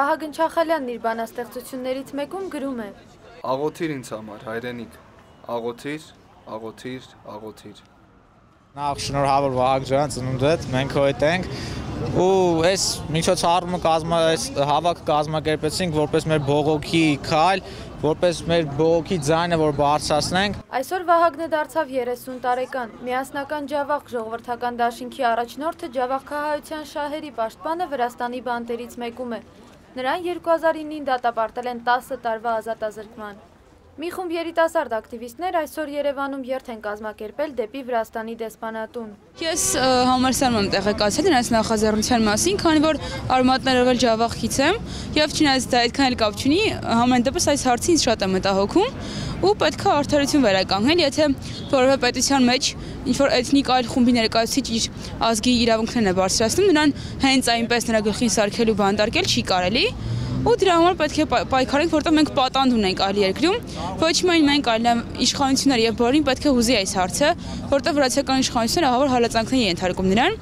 Վահագն Չախալյանն իր բանաստեղծություններից մեկում գրում է. Աղոթիր ինձ համար, հայրենիք, աղոթիր, աղոթիր, աղոթիր։ Նախ շնորհավոր Վահագ ջան, ծնունդդ, մենք հետ ենք ու այս միջոցառումը կազմա այս հավաքը կազմակերպեցինք որպես մեր բողոքի քայլ, որպես մեր բողոքի ձայնը որ բարձրացնենք։ Այսօր Վահագնը դարձավ 30 տարեկան։ Միասնական Ջավախ ժողովրդական դաշինքի առաջնորդը Ջավախ քահայության շահերի պաշտպանը Վրաստանի բանտերից մեկում է։ Նրան 2009-ին դատապարտել են 10 տարվա ազատազրկման։ Մի խումբ երիտասարդ ակտիվիստներ այսօր Երևանում երթ են կազմակերպել դեպի Վրաստանի դեսպանատուն։ Ես համարսարում եմ տեղեկացել նրանց նախաձեռնության մասին, քանի որ արմատներով էլ ջավախից եմ, եւ չնայած դա այդքան էլ կապ չունի, համեն դեպս այս հարցը ինձ շատ է մտահոգում ու պետք է արդարություն վերականգնել, եթե որևէ պետության մեջ ինչ որ էթնիկ այլ խումբի ներկայացուցիչ իր ազգի իրավունքներն է բարձրացնում, նրան հենց այնպես նրա գլխին սարքել ու բանդարկել չի կարելի ու դրա համար պետք է պայքարենք, որտեղ մենք պատանդ ունենք այլ երկրում, ոչ միայն մենք, այլ իշխանությունները եւ բոլորին պետք է հուզի այս հարցը, որտեղ վրացիական իշխանությունները ահավոր հալածանքների ենթարկում նրան։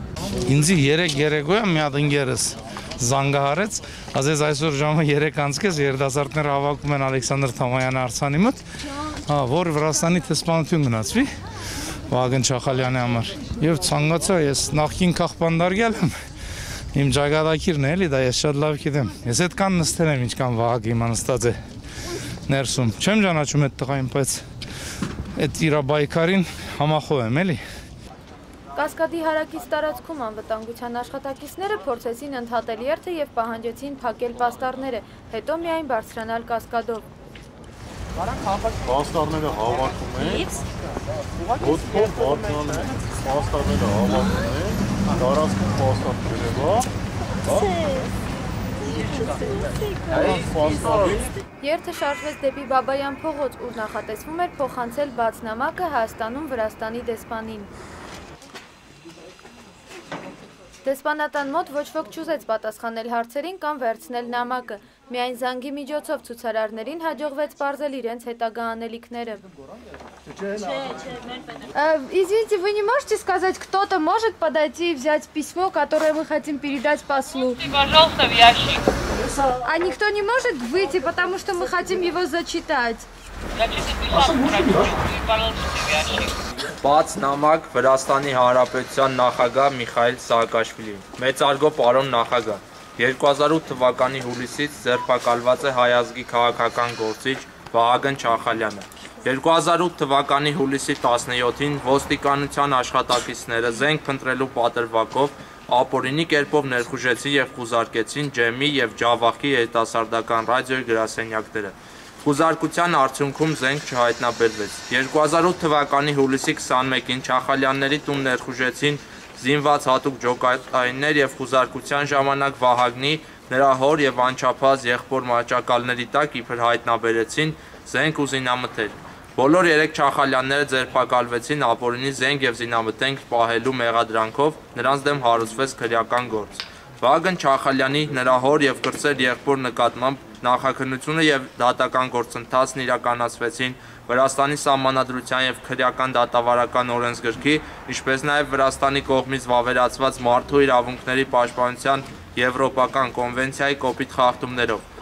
Ինձի 3 երեկոյա մի հատ ընկերս զանգահարեց, ասես այսօր ժամը 3 անցկես երդասարտները հավաքում են Ալեքսանդր Թամայանի արցանի մոտ, հա, որ Վրաստանի տեսփանություն գնացվի Վագն Չախալյանի համար։ Եվ ցանկացա ես նախքին քաղբանդարգյալ եմ իմ ճակատագիրն է, էլի դա ես շատ լավ գիտեմ։ Ես այդքան նստել եմ, ինչքան Վահագ հիմա նստած է ներսում։ Չեմ ճանաչում այդ տղային, բայց այդ իր բայկարին համախոհ եմ, էլի։ Կասկադի հարակից տարածքում անվտանգության աշխատակիցները փորձեցին ընդհատել երթը եւ պահանջեցին փակել պաստառները, հետո միայն բարձրանալ կասկադով։ Պաստառները հավաքում են։ Ոտքով բարձրանում են։ Պաստառները հավաքում են տարածքում պաստառ ջրեվա, հա։ Երթը շարժվեց դեպի Բաբայան փողոց, ուր նախատեսվում էր փոխանցել բաց նամակը Հայաստանում Վրաստանի դեսպանին։ Դեսպանատան մոտ ոչ ոք չուզեց պատասխանել հարցերին կամ վերցնել նամակը։ Միայն զանգի միջոցով ցուցարարներին հաջողվեց ողջել իրենց հետագա անելիքները։ Извините, вы не можете сказать, кто-то может подойти и взять письмо, которое мы хотим передать послу? Пожалуйста, в ящик. А никто не может выйти, потому что мы хотим его зачитать. Բաց նամակ Վրաստանի Հանրապետության նախագահ Միխայել Սաակաշվիլին։ Մեծարգո պարոն նախագահ, 2008 թվականի հուլիսից ձերբակալված է հայ ազգի քաղաքական գործիչ Վահագն Չախալյանը։ 2008 թվականի հուլիսի 17-ին ոստիկանության աշխատակիցները զենք փնտրելու պատրվակով ապօրինի կերպով ներխուժեցին եւ խուզարկեցին Ջեմի եւ Ջավախի երիտասարդական ռադիոյի գրասենյակները։ Խուզարկության արդյունքում զենք չհայտնաբերվեց։ 2008 թվականի հուլիսի 21-ին Չախալյանների տուն ներխուժեցին զինված հատուկ ջոկատայիններ եւ խուզարկության ժամանակ Վահագնի նրա հոր եւ անչափահաս եղբոր մաճակալների տակ իբր հայտնաբերեցին զենք ու զինամթեր։ Բոլոր երեք Չախալյանները ձերբակալվեցին ապօրինի զենք եւ զինամթենք պահելու մեղադրանքով, նրանց դեմ հարուցվեց քրեական գործ։ Վագն Չախալյանի նրա հոր եւ կրծեր եղբոր նկատմամբ նախաքննությունը եւ դատական գործընթացն իրականացվեցին Վրաստանի սահմանադրության եւ քրեական դատավարական օրենսգրքի, ինչպես նաեւ Վրաստանի կողմից վավերացված մարդու իրավունքների պաշտպանության Եվրոպական կոնվենցիայի կոպիտ խախտումներով։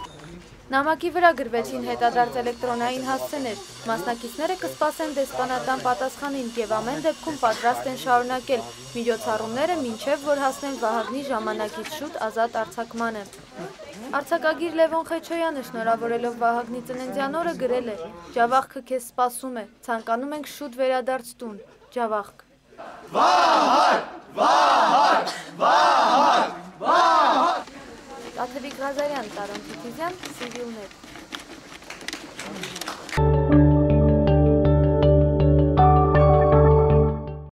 Նամակի վրա գրվեցին հետադարձ էլեկտրոնային հասցեներ։ Մասնակիցները կսպասեն դեսպանատան պատասխանին եւ ամեն դեպքում պատրաստ են շարունակել միջոցառումները, մինչեւ որ հասնեն Վահագնի ժամանակից շուտ ազատ արձակմանը։ Արցակագիր Լևոն Խեչոյանը շնորհավորելով Վահագնի ծննդյան օրը գրել է. Ջավախքը քեզ սպասում է, ցանկանում ենք շուտ վերադարձ տուն։ Ջավախք։ Վահագ! Վահագ! Վահագ! Վահագ! Տաթևիկ Ղազարյան, Տարոն Թիթիզյան, Սիվիլներ։